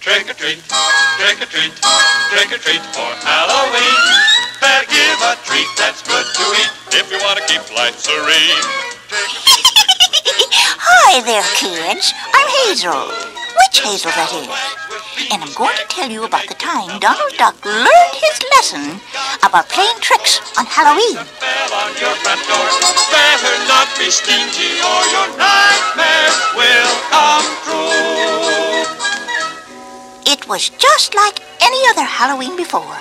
Trick or treat, trick or treat, trick or treat for Halloween. Better give a treat that's good to eat if you want to keep life serene. Hi there, kids. I'm Hazel. Witch Hazel, that is. And I'm going to tell you about the time Donald Duck learned his lesson about playing tricks on Halloween. Bell on your front door. Better not be stingy or your nightmare will come true. It was just like any other Halloween before.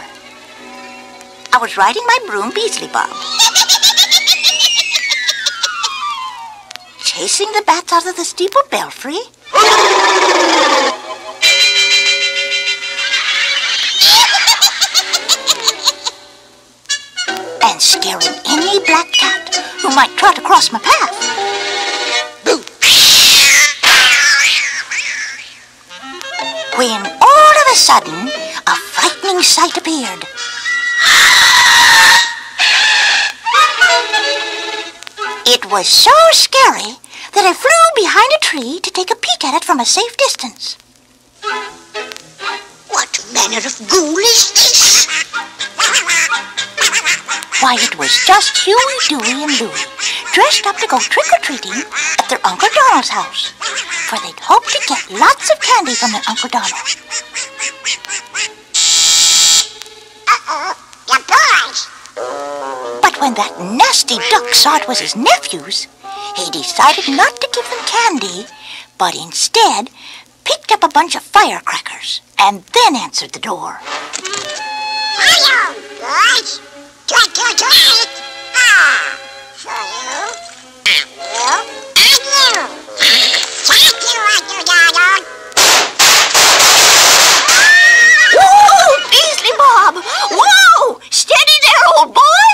I was riding my broom Beelzebub. Chasing the bats out of the steeple belfry. and scaring any black cat who might trot across my path. It was so scary that I flew behind a tree to take a peek at it from a safe distance. What manner of ghoul is this? Why, it was just Huey, Dewey, and Louie, dressed up to go trick-or-treating at their Uncle Donald's house, for they'd hoped to get lots of candy from their Uncle Donald. That nasty duck saw it was his nephews, he decided not to give them candy, but instead picked up a bunch of firecrackers and then answered the door. Hello, boys. Or treat. Ah, for you. And you. And you. Thank you, Uncle Donald. Whoa, Beelzebub! Whoa! Steady there, old boy!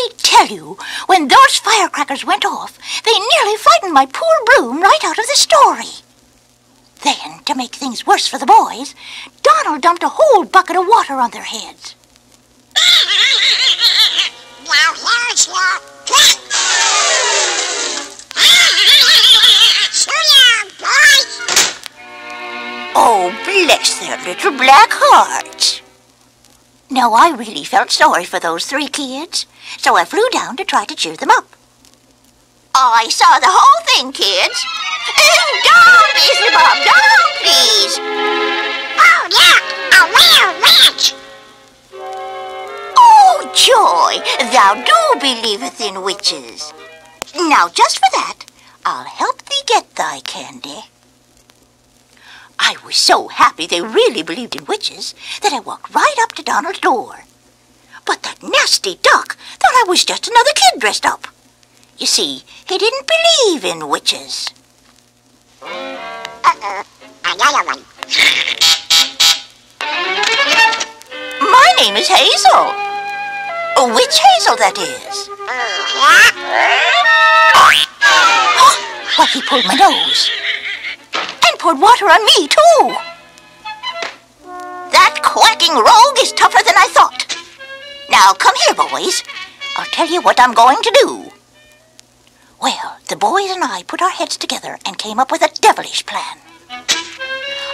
I tell you, when those firecrackers went off, they nearly frightened my poor broom right out of the story. Then, to make things worse for the boys, Donald dumped a whole bucket of water on their heads. Now here's your trick. So long, boys. Oh, bless their little black hearts. Now, I really felt sorry for those three kids, so I flew down to try to cheer them up. I saw the whole thing, kids. Oh, down, Beelzebub, down, please. Oh, look, a real witch. Oh, joy, thou do believeth in witches. Now, just for that, I'll help thee get thy candy. I was so happy they really believed in witches that I walked right up to Donald's door. But that nasty duck I was just another kid dressed up. You see, he didn't believe in witches. Uh-oh. My name is Hazel. Oh, witch Hazel, that is. Why, he pulled my nose. And poured water on me, too. That quacking rogue is tougher than I thought. Now, come here, boys. I'll tell you what I'm going to do. Well, the boys and I put our heads together and came up with a devilish plan.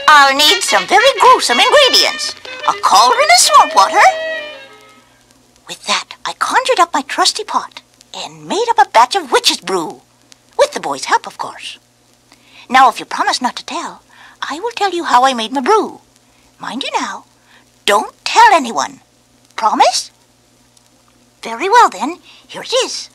I'll need some very gruesome ingredients. A cauldron of swamp water. With that, I conjured up my trusty pot and made up a batch of witch's brew. With the boys' help, of course. Now, if you promise not to tell, I will tell you how I made my brew. Mind you now, don't tell anyone. Promise? Very well, then. Here it is.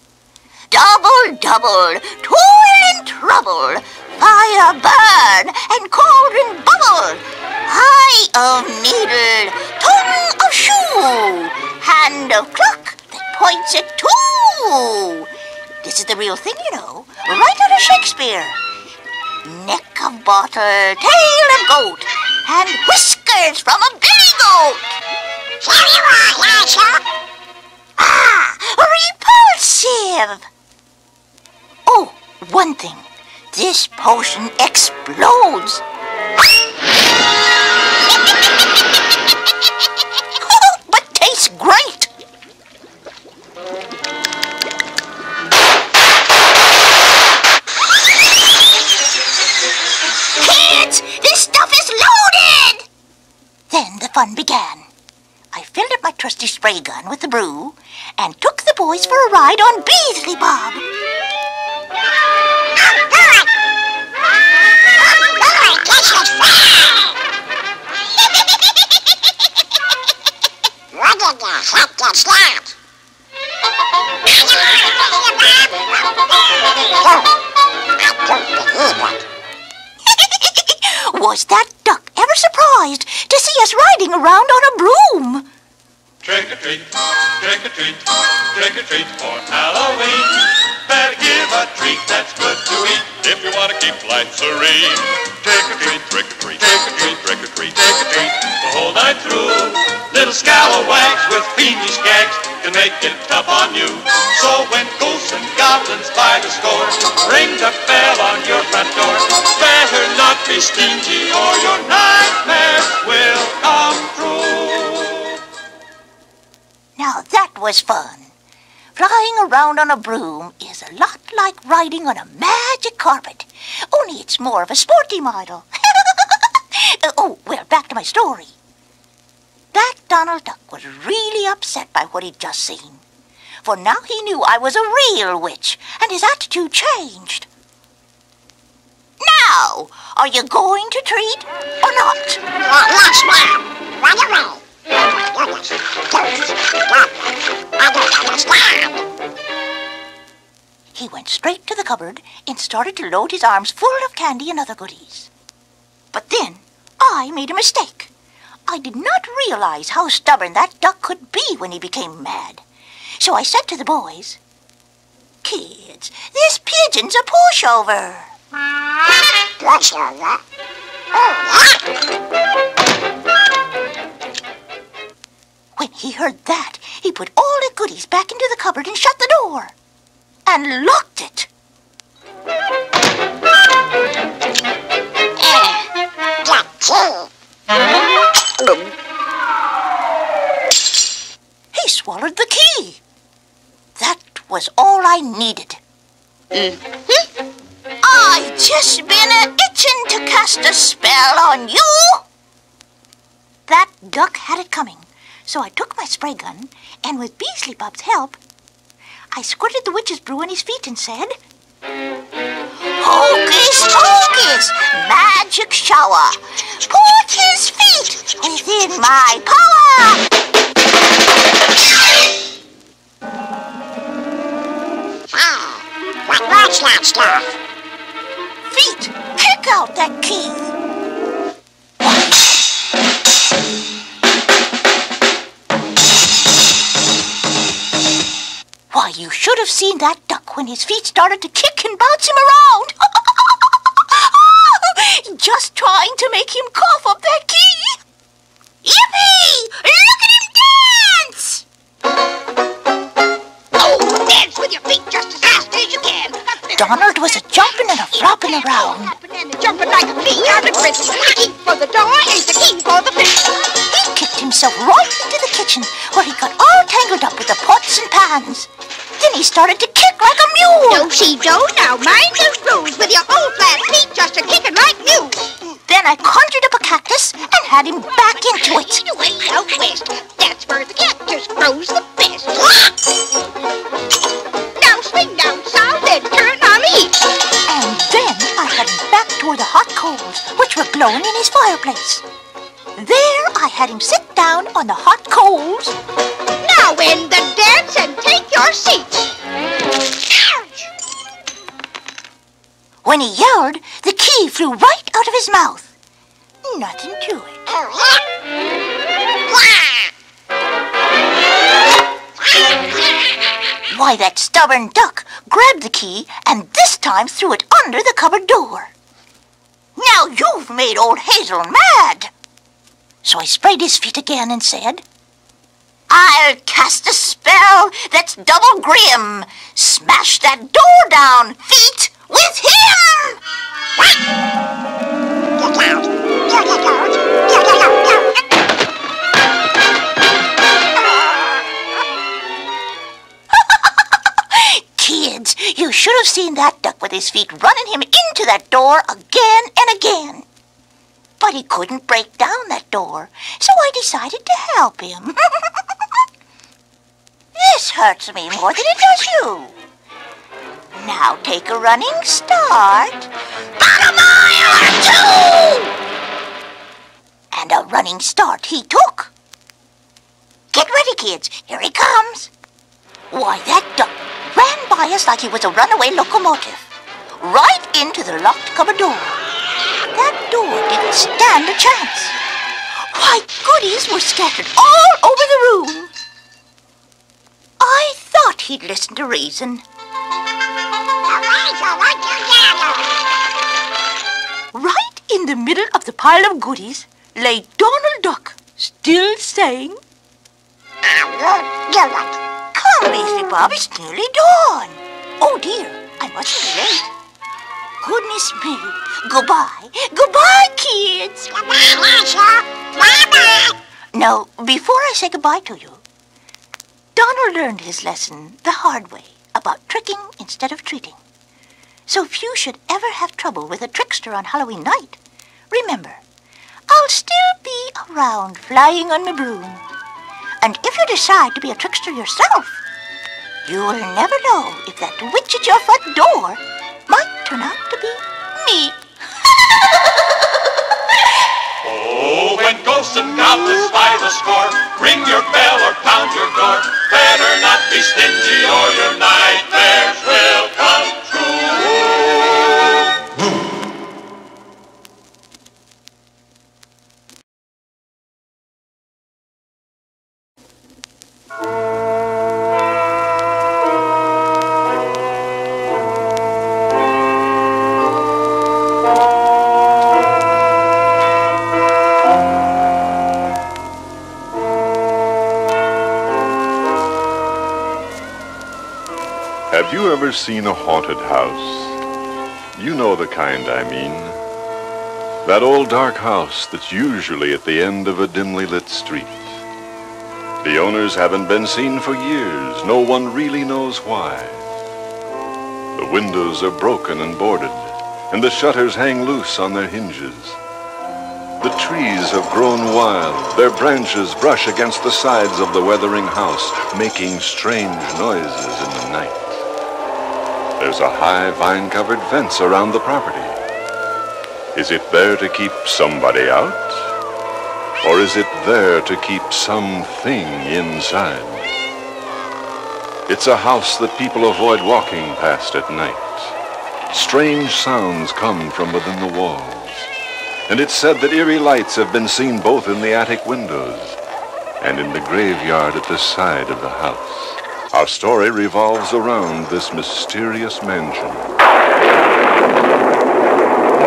Double, double, toil and trouble, fire burn and cauldron bubble, eye of needle, tongue of shoe, hand of clock that points at two. This is the real thing, you know, right out of Shakespeare. Neck of bottle, tail of goat, and whiskers from a billy goat. Here you are, Lasher. Ah, repulsive! Oh, one thing. This potion explodes. but tastes great. Kids, this stuff is loaded! Then the fun began. I filled up my trusty spray gun with the brew and took the boys for a ride on Beelzebub. What. Was that duck ever surprised to see us riding around on a broom? Trick or treat, trick or treat, trick or treat for Halloween. Better give a treat that's good to eat if you want to keep life serene. Trick or treat, trick or treat, trick or treat, trick or treat, trick or treat the whole night through. Little scalawags with fiendish gags can make it tough on you. So when ghosts and goblins by the score ring the bell on your front door, better not be stingy or your nightmares will come true. Now that was fun. Flying around on a broom is a lot like riding on a magic carpet, only it's more of a sporty model. oh, well, back to my story. That Donald Duck was really upset by what he'd just seen, for now he knew I was a real witch, and his attitude changed. Now, are you going to treat or not? Yes, ma'am. Right away. He went straight to the cupboard and started to load his arms full of candy and other goodies. But then I made a mistake. I did not realize how stubborn that duck could be when he became mad. So I said to the boys, Kids, this pigeon's a pushover. Pushover. Oh, yeah. Heard that, he put all the goodies back into the cupboard and shut the door. And locked it. He swallowed the key. That was all I needed. Mm-hmm. I just been a itching to cast a spell on you. That duck had it coming, so I took my spray gun, and with Beelzebub's help, I squirted the witch's brew on his feet and said, Hocus pocus, magic shower, put his feet within my power. When his feet started to kick and bounce him around. Just trying to make him cough up that key. Yippee! Look at him dance! Oh, dance with your feet just as fast as you can. Donald was a jumping and a flopping around. Jumping like a bee out of prison. The key for the door is the key for the prison. He kicked himself right into the kitchen where he got all tangled up with the pots and pans. Then he started to kick like a mule. No, she don't. Now mind those rules with your old flat feet just a kicking like mules. Then I conjured up a cactus and had him back into it. Way out west, that's where the cactus grows the best. Now swing down south and turn on east. And then I had him back toward the hot coals, which were glowing in his fireplace. There I had him sit down on the hot coals. Now end the dance and take your seats. When he yelled, the key flew right out of his mouth. Nothing to it. Why, that stubborn duck grabbed the key and this time threw it under the cupboard door. Now you've made old Hazel mad. So I sprayed his feet again and said, I'll cast a spell that's double grim. Smash that door down, feet, with him! Get out. Get out. Get out. Kids, you should have seen that duck with his feet running him into that door again and again. But he couldn't break down that door, so I decided to help him. this hurts me more than it does you. Now take a running start. About a mile or two! And a running start he took. Get ready, kids. Here he comes. Why, that duck ran by us like he was a runaway locomotive. Right into the locked cupboard door. That door didn't stand a chance. Why, goodies were scattered all over the room. I thought he'd listen to reason. Right in the middle of the pile of goodies lay Donald Duck, still saying, Come, Beelzebub, it's nearly dawn. Oh dear, I mustn't be late. Goodness me. Goodbye. Goodbye, kids. goodbye now before I say goodbye to you, Donald learned his lesson the hard way about tricking instead of treating. So if you should ever have trouble with a trickster on Halloween night, remember, I'll still be around flying on my broom. And if you decide to be a trickster yourself, you'll never know if that witch at your front door might turn out to be me. When ghosts and goblins by the score, ring your bell or pound your door. Better not be stingy or your nightmares will come ever seen a haunted house? You know the kind I mean. That old dark house that's usually at the end of a dimly lit street. The owners haven't been seen for years. No one really knows why. The windows are broken and boarded, and the shutters hang loose on their hinges. The trees have grown wild. Their branches brush against the sides of the weathering house, making strange noises in the night. There's a high vine-covered fence around the property. Is it there to keep somebody out? Or is it there to keep something inside? It's a house that people avoid walking past at night. Strange sounds come from within the walls. And it's said that eerie lights have been seen both in the attic windows and in the graveyard at the side of the house. Our story revolves around this mysterious mansion.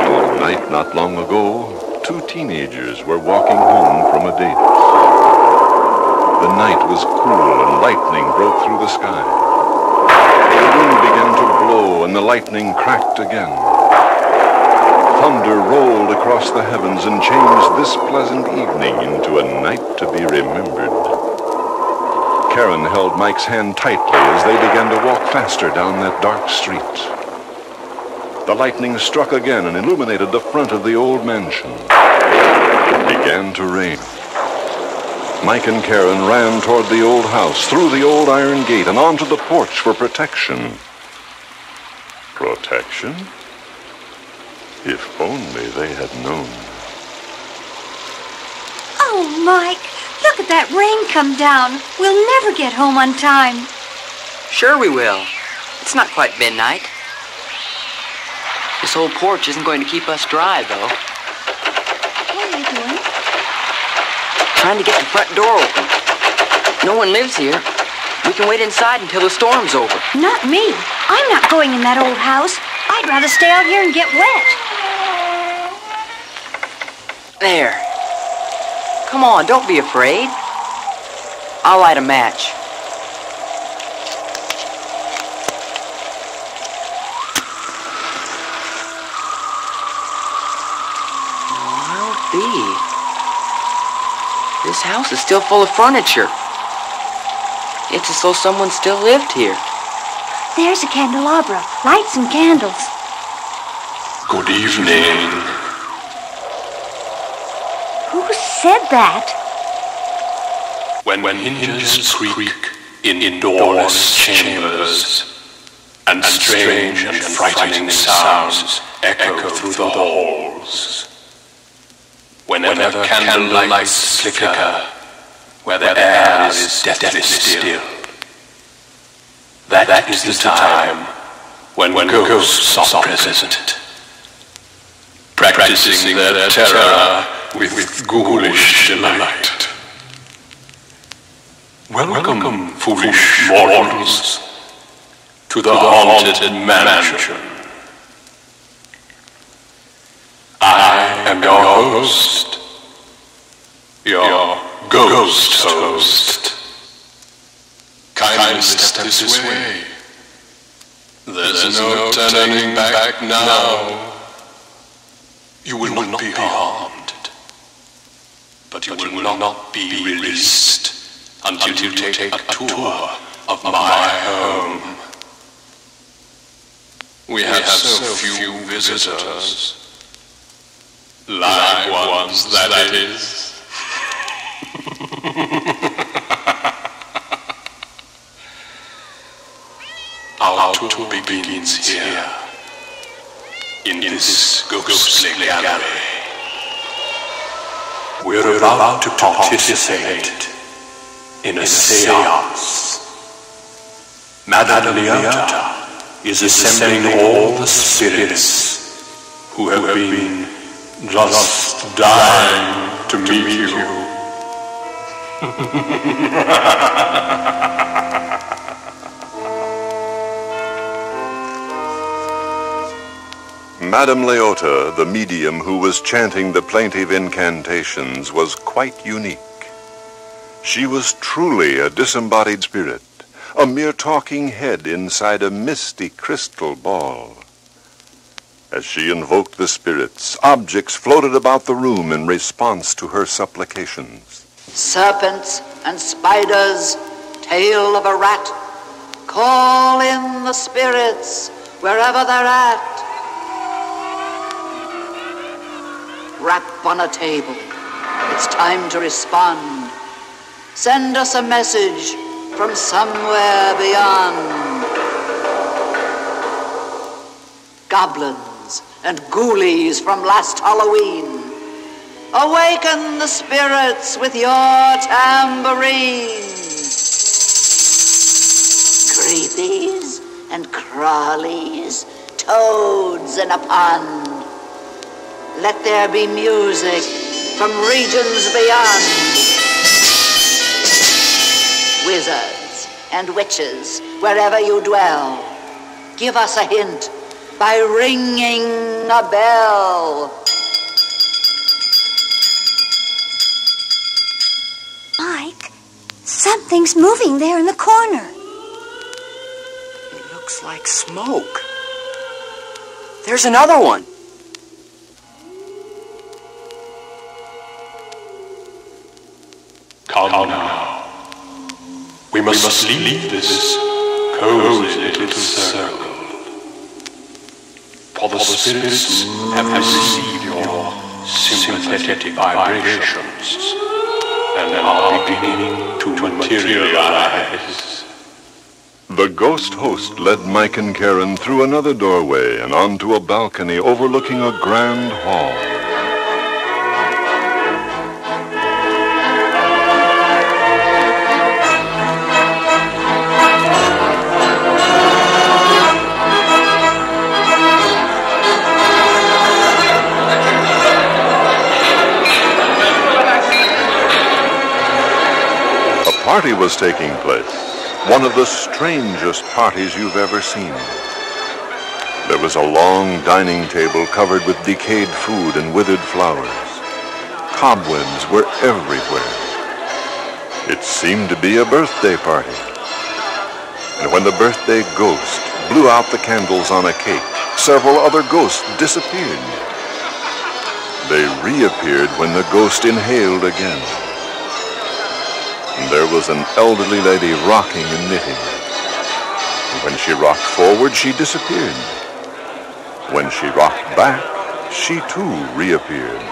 One night not long ago, two teenagers were walking home from a date. The night was cool and lightning broke through the sky. The wind began to blow and the lightning cracked again. Thunder rolled across the heavens and changed this pleasant evening into a night to be remembered. Karen held Mike's hand tightly as they began to walk faster down that dark street. The lightning struck again and illuminated the front of the old mansion. It began to rain. Mike and Karen ran toward the old house, through the old iron gate, and onto the porch for protection. Protection? If only they had known. Oh, Mike, look at that rain come down. We'll never get home on time. Sure we will. It's not quite midnight. This old porch isn't going to keep us dry, though. What are you doing? Trying to get the front door open. No one lives here. We can wait inside until the storm's over. Not me. I'm not going in that old house. I'd rather stay out here and get wet. There. Come on, don't be afraid. I'll light a match. I'll be. This house is still full of furniture. It's as though someone still lived here. There's a candelabra. Light some candles. Good evening. Who said that? When, when hinges creak in, in doorless chambers, and strange and frightening sounds echo through the halls. Whenever candle lights flicker, where the air is deathly still. That is the time when, when ghosts are present, practicing their terror with ghoulish delight. Welcome, foolish mortals, to the haunted mansion. I am your host, your ghost host. Kindly step this way. There's no turning back now. You will not be harmed, but you will not be released until you take a tour of my home. We have so few visitors. Live ones, that, that is. Our tour begins here, in this ghostly gallery. We're about to participate in a seance. Madame Leota is assembling all the spirits who have been just dying to meet you. Madame Leota, the medium who was chanting the plaintive incantations, was quite unique. She was truly a disembodied spirit, a mere talking head inside a misty crystal ball. As she invoked the spirits, objects floated about the room in response to her supplications. serpents and spiders, tail of a rat. Call in the spirits wherever they're at. Rap on a table. It's time to respond. Send us a message from somewhere beyond. Goblins and ghoulies from last Halloween. Awaken the spirits with your tambourine. Creepies and crawlies, toads in a pond. Let there be music from regions beyond. Wizards and witches, wherever you dwell, give us a hint by ringing a bell. Mike, something's moving there in the corner. It looks like smoke. There's another one. Come now. We must leave this cozy little circle. For the spirits have received your sympathetic vibrations and are beginning to materialize. The ghost host led Mike and Karen through another doorway and onto a balcony overlooking a grand hall. Party was taking place, one of the strangest parties you've ever seen. There was a long dining table covered with decayed food and withered flowers. Cobwebs were everywhere. It seemed to be a birthday party. And when the birthday ghost blew out the candles on a cake, several other ghosts disappeared. They reappeared when the ghost inhaled again. And there was an elderly lady rocking and knitting. When she rocked forward, she disappeared. When she rocked back, she too reappeared.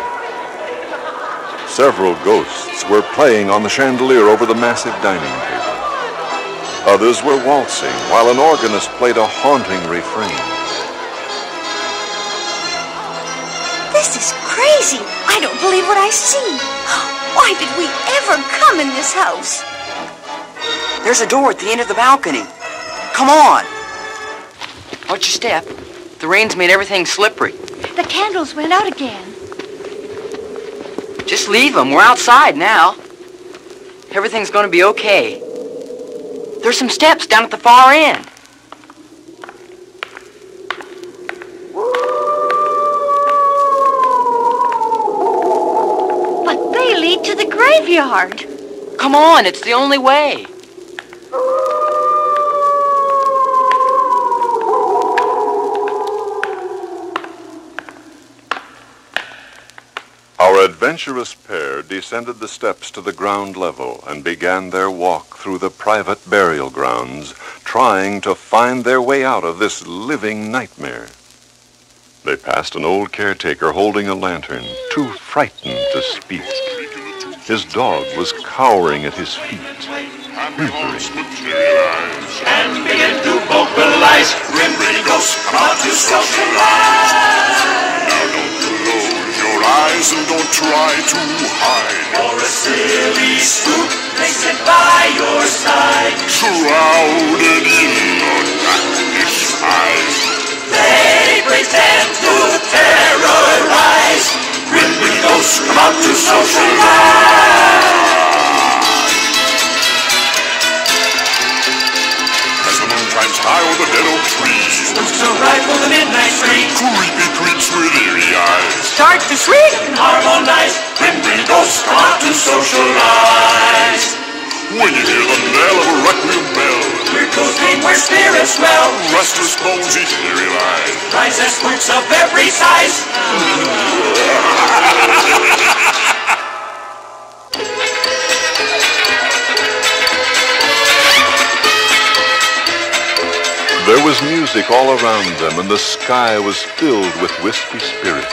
Several ghosts were playing on the chandelier over the massive dining table. Others were waltzing while an organist played a haunting refrain. This is crazy. I don't believe what I see. Why did we ever come in this house? There's a door at the end of the balcony. Come on. Watch your step. The rain's made everything slippery. The candles went out again. Just leave them. We're outside now. Everything's going to be okay. There's some steps down at the far end. But to the graveyard. Come on, it's the only way. Our adventurous pair descended the steps to the ground level and began their walk through the private burial grounds, trying to find their way out of this living nightmare. They passed an old caretaker holding a lantern, too frightened to speak. His dog was cowering at his feet. Haunts materialize and begin to vocalize. Grim grinning ghosts come out to socialize. Now don't close your eyes and don't try to hide. For a silly spook, they sit by your side. Shrouded in a dark disguise. They pretend to terrorize. Grim grinning ghosts come out to socialize. As the moon climbs high the dead trees, the midnight spree. Creepy with eerie eyes Start harmonize. Grim grinning ghosts come out to socialize. When you hear the knell of a requiem bell, we're coasting where spirits dwell. Restless bones etherealize. Rise as spooks of every size. There was music all around them, and the sky was filled with wispy spirits.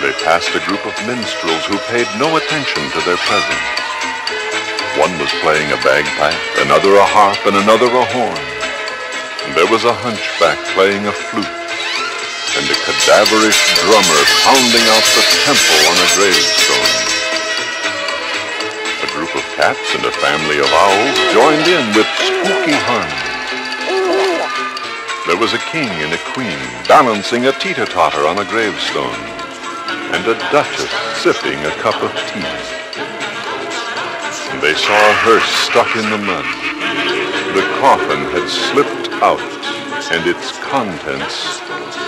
They passed a group of minstrels who paid no attention to their presence. One was playing a bagpipe, another a harp, and another a horn. And there was a hunchback playing a flute, and a cadaverish drummer pounding out the tempo on a gravestone. A group of cats and a family of owls joined in with spooky harmony. There was a king and a queen balancing a teeter-totter on a gravestone, and a duchess sipping a cup of tea. They saw a hearse stuck in the mud. The coffin had slipped out, and its contents,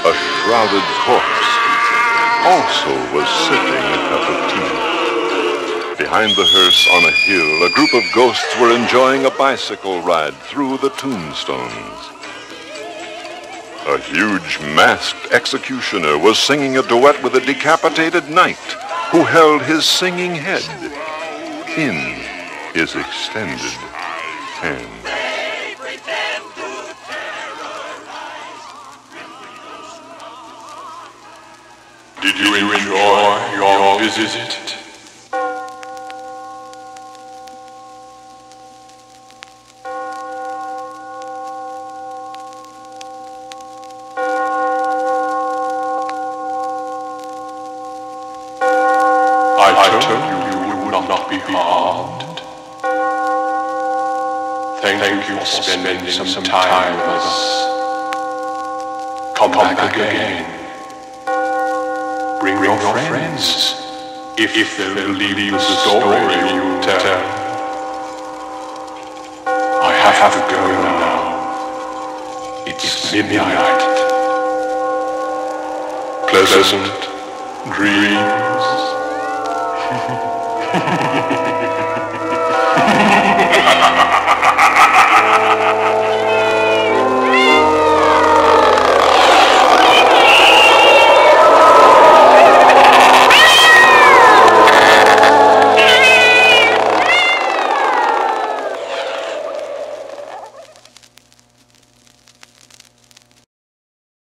a shrouded corpse, also was sipping a cup of tea. Behind the hearse on a hill, a group of ghosts were enjoying a bicycle ride through the tombstones. A huge masked executioner was singing a duet with a decapitated knight who held his singing head in his extended hand. Did you enjoy your visit? Spending some time with us. Come back again. Bring your friends, if they'll believe the story you tell. I have to go now. It's midnight. Pleasant dreams.